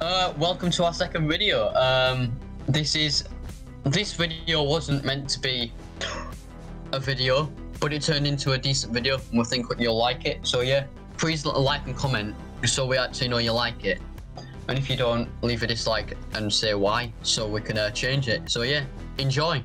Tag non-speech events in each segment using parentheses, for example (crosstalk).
Uh, welcome to our second video. Um, this is this video wasn't meant to be a video, but it turned into a decent video, and we think you'll like it. So yeah, please like and comment so we actually know you like it. And if you don't, leave a dislike and say why, so we can uh, change it. So yeah, enjoy.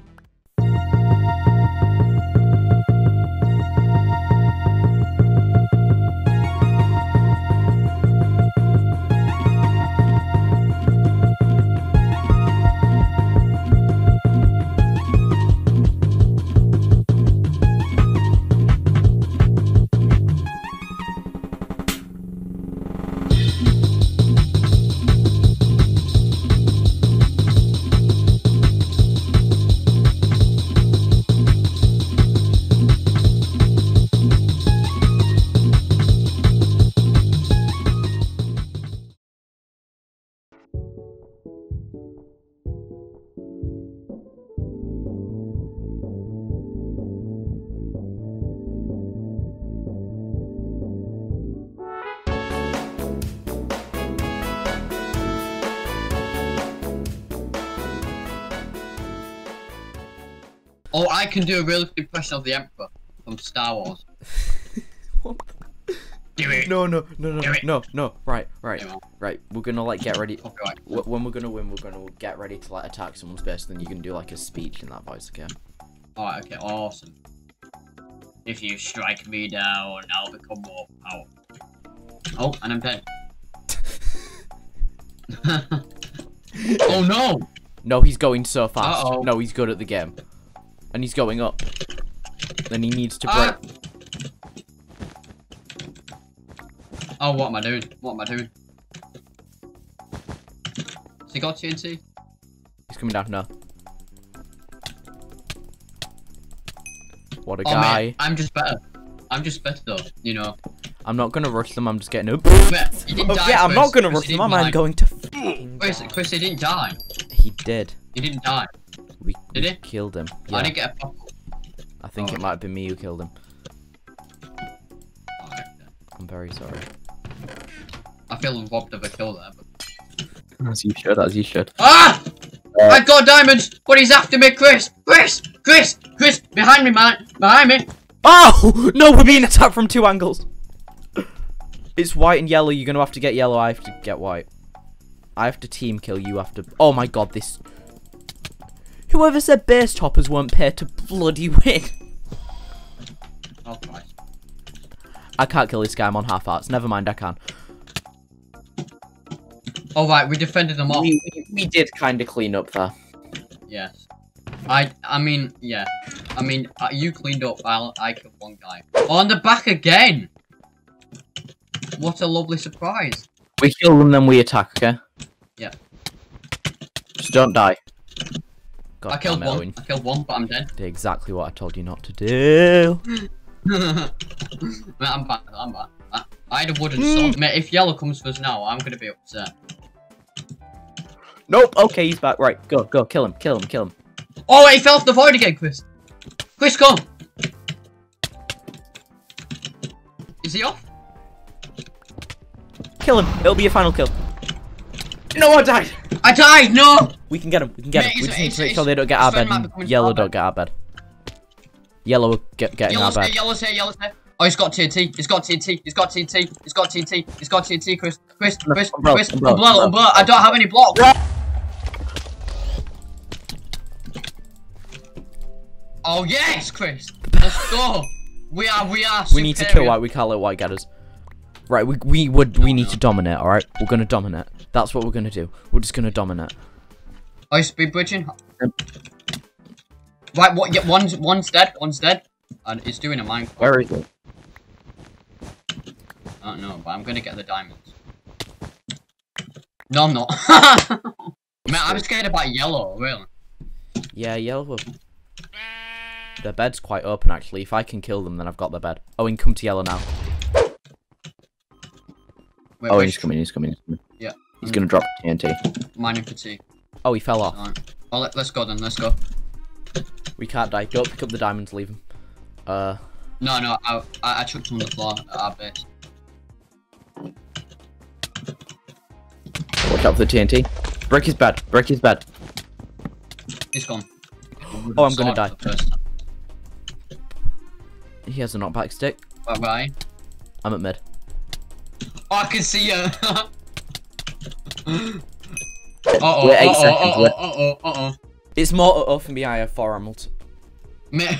Oh, I can do a really good impression of the Emperor from Star Wars. (laughs) What? Do it. No, no, no, no, Do it. no, no. Right, right, right. We're gonna like get ready. When we're gonna win, we're gonna get ready to like attack someone's base. Then you can do like a speech in that voice, okay? Alright, okay, awesome. If you strike me down, I'll become more powerful. Oh, and I'm dead. (laughs) (laughs) oh no! No, he's going so fast. Uh-oh. No, he's good at the game, and he's going up. Then he needs to break. Ah! Oh, what am I doing? What am I doing? Has he got TNT? He's coming down now. What a Oh, guy! mate, I'm just better. I'm just better though, you know. I'm not gonna rush them. I'm just getting up. Mate, he didn't Oh, die, yeah, I'm Chris. not gonna Chris, rush them. I'm going to. Chris. Chris, he didn't die. He did. He didn't die. We, Did we he? killed him. I didn't get a pop. I think Oh. it might have been me who killed him. Alright, I'm very sorry. I feel robbed of a kill there. But... As you should, as you should. Ah! I got diamonds, but he's after me, Chris. Chris, Chris, Chris, behind me, man, behind me. Oh (laughs) no, we're being attacked from two angles. (coughs) It's white and yellow. You're gonna have to get yellow. I have to get white. I have to team kill. You have to. Oh my god, this. Whoever said base toppers weren't paid to bloody win. Oh Christ. I can't kill this guy. I'm on half hearts. Never mind, I can. All right, we defended them all. We, we, we did kind of clean up there. Yes. I, I mean, yeah. I mean, uh, you cleaned up while I killed one guy. On the back again. What a lovely surprise. We kill them, then we attack, okay? Yeah. Just don't die. God I killed it, one. Owen. I killed one, but I'm dead. Did exactly what I told you not to do. (laughs) Mate, I'm back. I'm back. I, I had a wooden Hmm. sword. Mate, if yellow comes for us now, I'm gonna be upset. Nope. Okay, he's back. Right, go, go, kill him, kill him, kill him. Oh, he fell off the void again, Chris. Chris, come. Is he off? Kill him. It'll be a final kill. No, I died. I died. No. We can get him. We can get him. We just need to make sure they don't get our bed. Matt And becomes yellow don't get our bed. Yellow get get in our bed. Yellow's here. Yellow's here. Oh, he's got TNT. He's got TNT. He's got TNT. He's got TNT. He's got TNT. Chris. Chris. Chris. Umbrella, Chris. umbrella, Umbrella. Umbrella. I don't have any blocks. Oh yes, Chris. Let's go. We are. We are. We need to kill white. We can't let white get us. Right. We we would we need to dominate. All right. We're gonna dominate. That's what we're gonna do. We're just gonna dominate. Oh, he's speed bridging. Right. What? Yeah. One's one's dead. One's dead. And it's doing a mine. Where is it? I don't know, but I'm gonna get the diamonds. No, I'm not. (laughs) Man, I'm scared about yellow, really. Yeah, yellow. will- Their bed's quite open actually. If I can kill them, then I've got their bed. Oh, and come to yellow now. Wait, Oh, he's coming, he's coming, he's coming. Yeah. He's gonna drop TNT. Mining fatigue. Oh, he fell off. Alright. Oh, let, let's go then, let's go. We can't die. Go pick up the diamonds. Leave him. Uh, No, no, I, I, I chucked him on the floor at our base. Watch Watch out for the TNT. Break his bed. Break his bed. He's gone. Oh, I'm gonna die. first. He has a knockback stick. Bye bye. I'm at mid. Oh, I can see you. (laughs) uh oh. We're eight uh oh. seconds, Uh-oh, Uh oh. Uh oh. It's more up for me. I have four emeralds. Mate,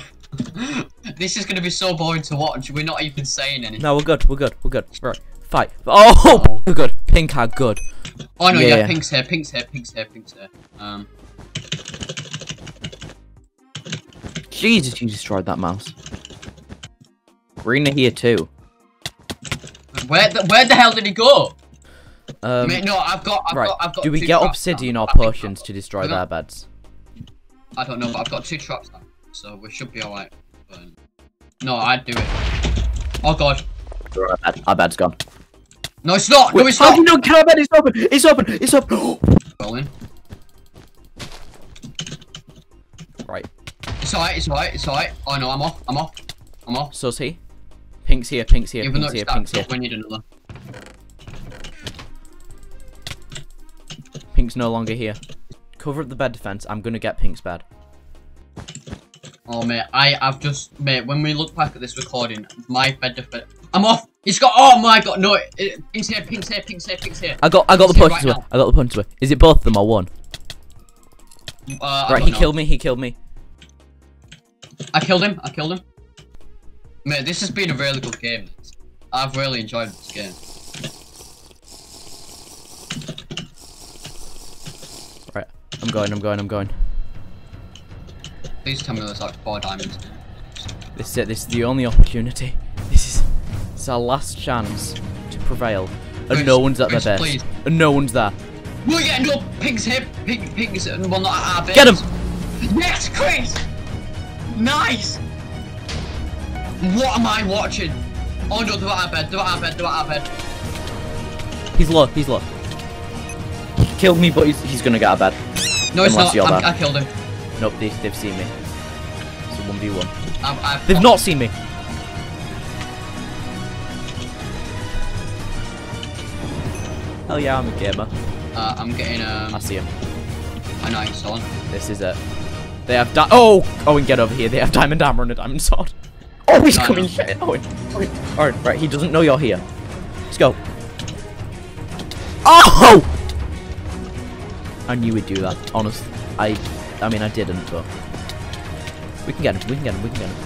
this is gonna be so boring to watch. We're not even saying anything. No, we're good. We're good. We're good. Right. Fight. Oh, Oh. we're (laughs) good. Pink are good. Oh no, Yeah. yeah, pink's hair, pink's hair, pink's hair, pink's hair. Um, Jesus, you destroyed that mouse. Green are here too. where the where the hell did he go? Um, Mate, no, I've got, I've right. got, I've got. Do we get obsidian now. or potions to destroy their not- beds? I don't know, but I've got two traps now, so we should be alright. No, I'd do it. Oh god, Our bed. Our bed's gone. no, it's not. no, it's How do you not. not get our bed? It's open. It's open. It's open. Rolling. Right. It's alright. It's alright. It's alright. Oh no, I'm off. I'm off. I'm off. So's he. Pink's here. Pink's here. Even Pink's here. Pink's here. we need another. Pink's no longer here. Cover up the bed defense. I'm gonna get Pink's bed. Oh mate, I I've just mate. When we look back at this recording, my bed defense. I'm off. It's got. Oh my god, no! It, pink's here. Pink's here. Pink's here. Pink's here. I got. I got the Say potions right to it. I got the potions to it. Is it both of them or one? Uh, Right. He know. killed me. He killed me. I killed him. I killed him. Mate, this has been a really good game. I've really enjoyed this game. Right. I'm going. I'm going. I'm going. Please tell me there's like four diamonds. This is it. This is the only opportunity. This is. Is our last chance to prevail. And Chris, no one's at their best. please. And no one's there. We're getting up. Pig's hip. Pig. Pig's. Well, uh, not at our base. Get him! Yes, Chris. Nice. What am I watching? Oh no, do it at our bed. Do it at our bed. Do it at our bed. He's low. He's low. Killed me, but he's, he's gonna get out of bed. No, it's not. I'm. I killed him. Nope. They, they've seen me. It's a one v one. I've, I've They've not seen me. Hell yeah, I'm a gamer. Uh, I'm getting um, I see him. a nice one. This is it. They have di- Oh! Owen, get over here. They have diamond armor and a diamond sword. (laughs) Oh, he's I coming. know. Shit. (laughs) Owen. Owen. Alright, right. He doesn't know you're here. Let's go. Oh! I knew we'd do that. Honest. I. I mean, I didn't, but we can get him. We can get him. We can get him.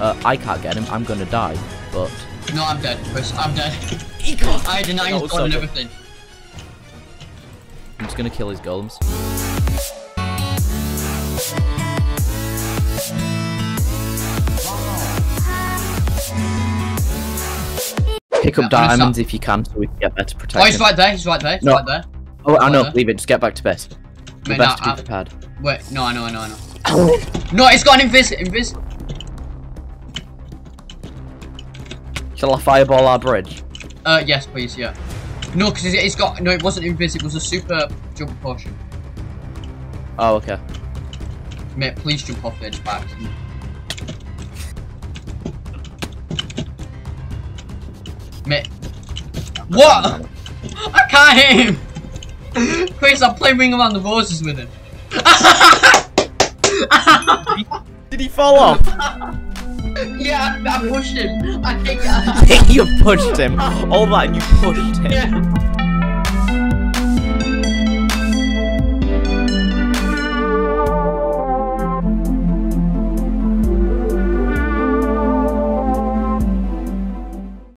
Uh, I can't get him. I'm gonna die. But No, I'm dead, Chris. I'm dead. he got. I deny his That nine was squad so and everything. I'm just gonna kill his golems. Pick up I'm diamonds if you can, so we can get better protection. Oh, protection. he's right there. He's right there. He's No. right there. Oh, I know. Leave it. Just get back to base. The Wait, best no, to I- be prepared. Wait, no, I know, I know, I know. No, it's got an invis. Invis. Shall I fireball our bridge? Uh, yes, please, yeah. No, because it's got no. It wasn't invis. It was a super jump potion. Oh, okay. Mate, please jump off the edge back. Mate. What? I can't hit him! (laughs) Chris, I'm playing Ring Around the Roses with him. (laughs) Did he fall off? (laughs) yeah, I, I pushed him. I think. Uh, you pushed him. All that and you pushed him. yeah.